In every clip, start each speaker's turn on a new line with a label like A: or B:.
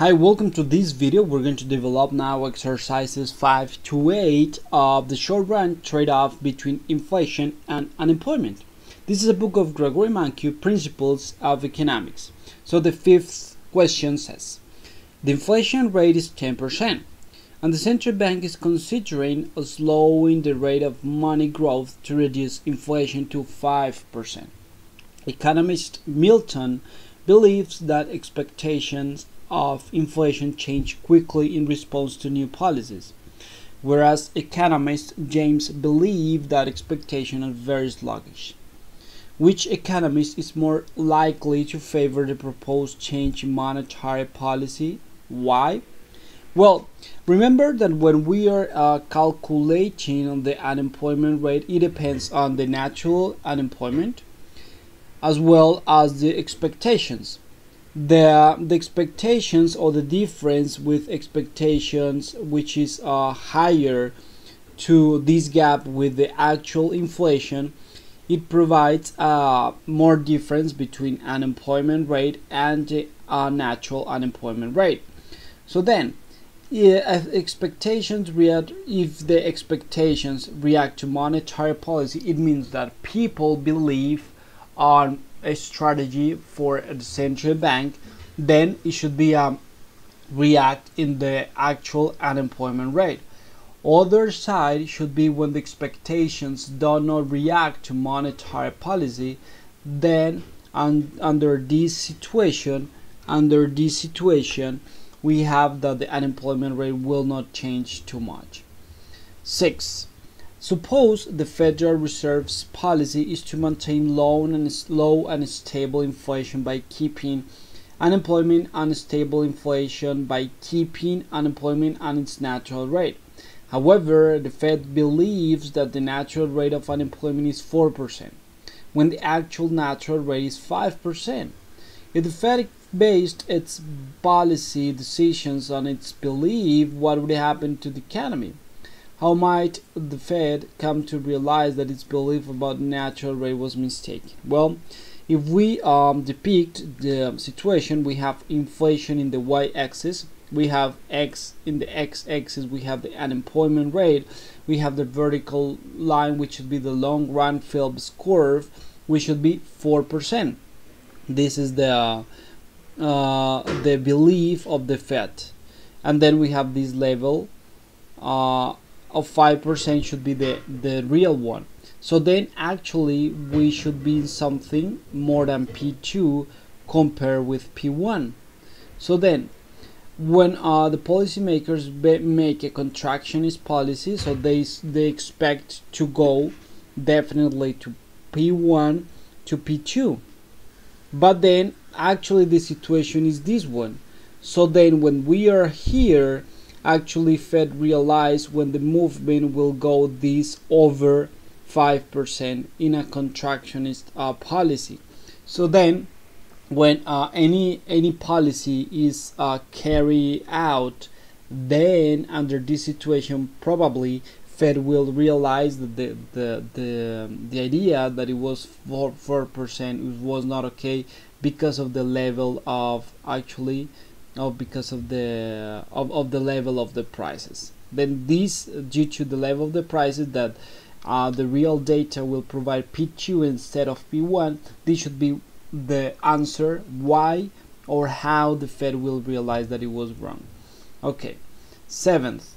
A: Hi, welcome to this video. We're going to develop now exercises 5 to 8 of the short run trade-off between inflation and unemployment. This is a book of Gregory Mankiw, Principles of Economics. So the fifth question says, the inflation rate is 10%, and the central bank is considering slowing the rate of money growth to reduce inflation to 5%. Economist Milton believes that expectations of inflation change quickly in response to new policies, whereas economist James believe that expectations are very sluggish. Which economist is more likely to favor the proposed change in monetary policy? Why? Well, remember that when we are uh, calculating the unemployment rate, it depends on the natural unemployment as well as the expectations the the expectations or the difference with expectations which is uh, higher to this gap with the actual inflation. It provides uh, more difference between unemployment rate and the uh, natural unemployment rate. So then if expectations react if the expectations react to monetary policy it means that people believe on a strategy for the central bank, then it should be um, react in the actual unemployment rate. Other side should be when the expectations do not react to monetary policy, then un under this situation, under this situation, we have that the unemployment rate will not change too much. Six, Suppose the Federal Reserve's policy is to maintain low and, low and stable inflation by keeping unemployment and stable inflation by keeping unemployment at its natural rate. However, the Fed believes that the natural rate of unemployment is 4%, when the actual natural rate is 5%. If the Fed based its policy decisions on its belief, what would happen to the economy? How might the Fed come to realize that its belief about natural rate was mistaken? Well, if we um, depict the situation, we have inflation in the y-axis, we have x in the x-axis, we have the unemployment rate, we have the vertical line, which should be the long run Phillips curve, which should be 4%. This is the uh, the belief of the Fed, and then we have this level uh, of 5% should be the, the real one. So then actually we should be in something more than P2 compared with P1. So then when uh, the policymakers make a contractionist policy, so they, they expect to go definitely to P1 to P2. But then actually the situation is this one. So then when we are here actually Fed realized when the movement will go this over 5% in a contractionist uh, policy. So then when uh, any any policy is uh, carried out then under this situation probably Fed will realize that the the the, the idea that it was 4 4% was not okay because of the level of actually of because of the of, of the level of the prices. Then this due to the level of the prices that uh, the real data will provide P2 instead of P1 this should be the answer why or how the Fed will realize that it was wrong. Okay. Seventh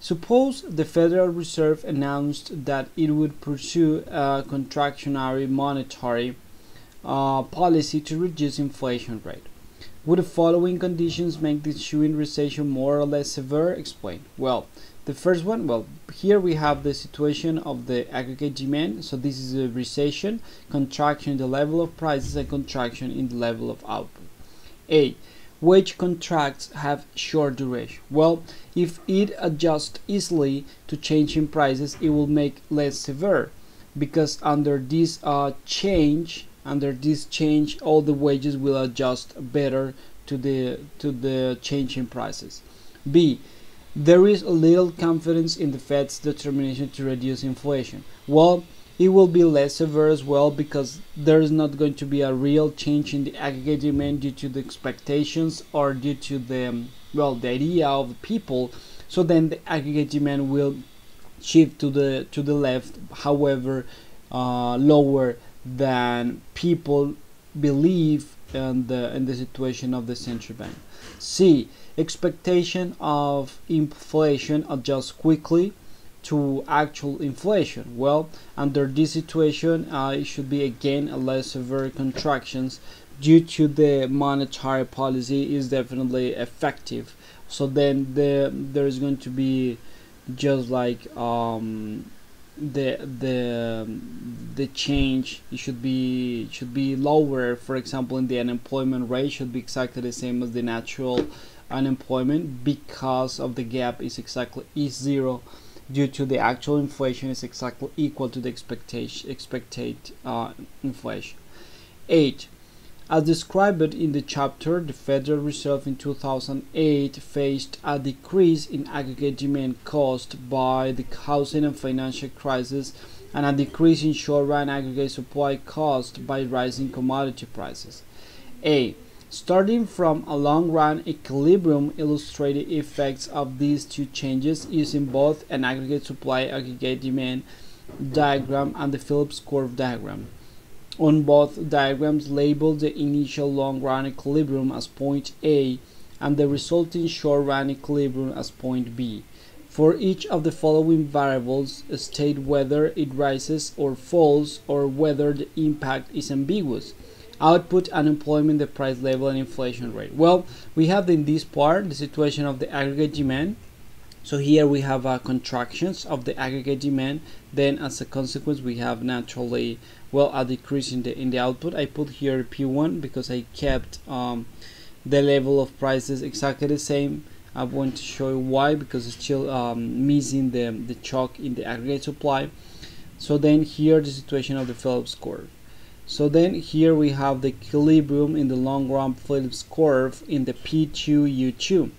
A: suppose the Federal Reserve announced that it would pursue a contractionary monetary uh, policy to reduce inflation rate would the following conditions make the ensuing recession more or less severe? Explain. Well, the first one, well, here we have the situation of the aggregate demand. So this is a recession, contraction in the level of prices and contraction in the level of output. A. Wage contracts have short duration. Well, if it adjusts easily to change in prices, it will make less severe because under this uh, change under this change all the wages will adjust better to the to the change in prices. B there is a little confidence in the Fed's determination to reduce inflation. Well it will be less severe as well because there is not going to be a real change in the aggregate demand due to the expectations or due to the well the idea of the people. So then the aggregate demand will shift to the to the left however uh, lower than people believe in the in the situation of the central bank c expectation of inflation adjusts quickly to actual inflation. Well, under this situation, uh, it should be again a less severe contractions due to the monetary policy is definitely effective. So then the there is going to be just like um, the the the change it should be should be lower for example in the unemployment rate should be exactly the same as the natural unemployment because of the gap is exactly is zero due to the actual inflation is exactly equal to the expectation expected uh, inflation. 8. As described in the chapter, the Federal Reserve in 2008 faced a decrease in aggregate demand caused by the housing and financial crisis and a decrease in short-run aggregate supply caused by rising commodity prices. A. Starting from a long-run equilibrium illustrated effects of these two changes using both an aggregate supply aggregate demand diagram and the Phillips curve diagram. On both diagrams label the initial long-run equilibrium as point A and the resulting short-run equilibrium as point B. For each of the following variables, state whether it rises or falls or whether the impact is ambiguous output, unemployment, the price level, and inflation rate. Well, we have in this part the situation of the aggregate demand. So here we have uh, contractions of the aggregate demand. Then as a consequence, we have naturally, well, a decrease in the in the output. I put here P1 because I kept um, the level of prices exactly the same. I want to show you why because it's still um, missing the the shock in the aggregate supply. So then here the situation of the Phillips curve. So then here we have the equilibrium in the long run Phillips curve in the P2U2.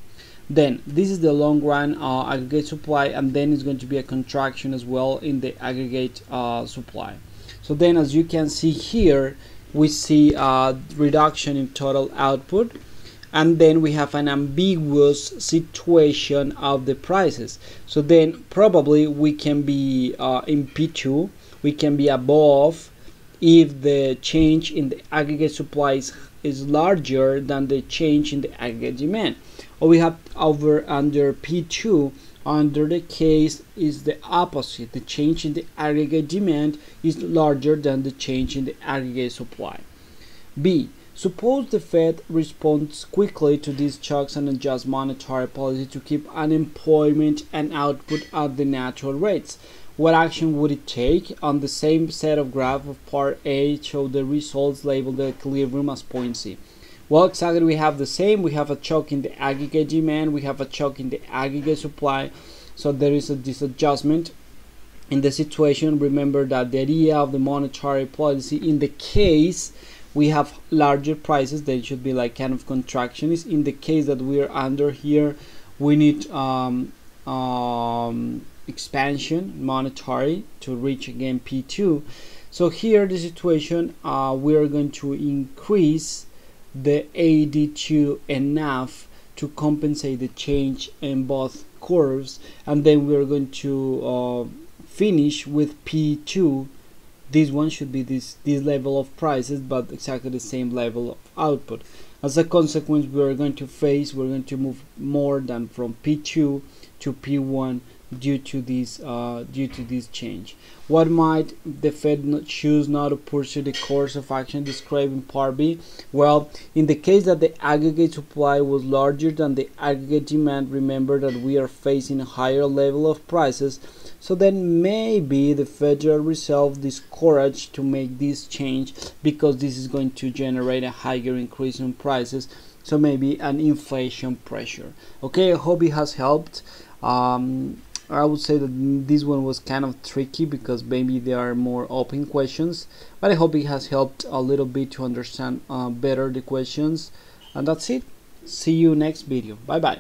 A: Then this is the long run uh, aggregate supply and then it's going to be a contraction as well in the aggregate uh, supply. So then as you can see here we see a reduction in total output and then we have an ambiguous situation of the prices. So then probably we can be uh, in P2, we can be above if the change in the aggregate supply is larger than the change in the aggregate demand. Or we have over under P2 under the case is the opposite. The change in the aggregate demand is larger than the change in the aggregate supply. B. Suppose the Fed responds quickly to these shocks and adjusts monetary policy to keep unemployment and output at the natural rates what action would it take? On the same set of graph of part A, show the results labeled the equilibrium as point C. Well, exactly, we have the same. We have a choke in the aggregate demand. We have a choke in the aggregate supply. So there is a disadjustment in the situation. Remember that the idea of the monetary policy in the case we have larger prices, they should be like kind of contraction. Is in the case that we are under here, we need um, um, expansion monetary to reach again P2 so here the situation uh, we are going to increase the AD2 enough to compensate the change in both curves and then we're going to uh, finish with P2 this one should be this this level of prices but exactly the same level of output. As a consequence we are going to face we're going to move more than from P2 to P1 due to this uh, due to this change. What might the Fed choose not to pursue the course of action described in Part B? Well, in the case that the aggregate supply was larger than the aggregate demand, remember that we are facing a higher level of prices. So then maybe the Federal Reserve discouraged to make this change because this is going to generate a higher increase in prices. So maybe an inflation pressure. Okay, I hope it has helped. Um, I would say that this one was kind of tricky because maybe there are more open questions but I hope it has helped a little bit to understand uh, better the questions. And that's it. See you next video. Bye bye